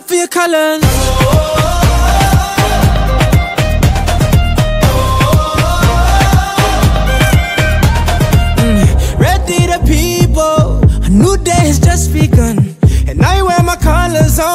balance. Mm, Ready the people, a new day has just begun, and I wear my colors on.